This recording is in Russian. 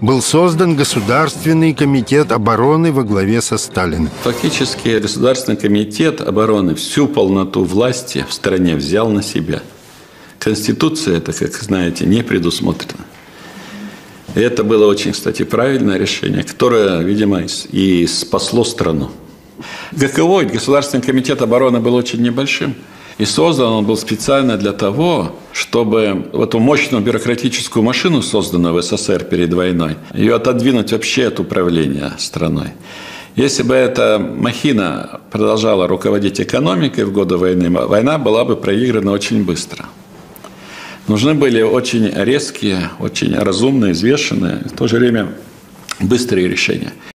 был создан Государственный комитет обороны во главе со Сталиным. Фактически Государственный комитет обороны всю полноту власти в стране взял на себя. Конституция это, как знаете, не предусмотрена. И это было очень, кстати, правильное решение, которое, видимо, и спасло страну. ГКО, Государственный комитет обороны, был очень небольшим. И создан он был специально для того, чтобы эту мощную бюрократическую машину, созданную в СССР перед войной, ее отодвинуть вообще от управления страной. Если бы эта махина продолжала руководить экономикой в годы войны, война была бы проиграна очень быстро. Нужны были очень резкие, очень разумные, взвешенные, в то же время быстрые решения.